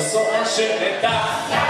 sua scenetta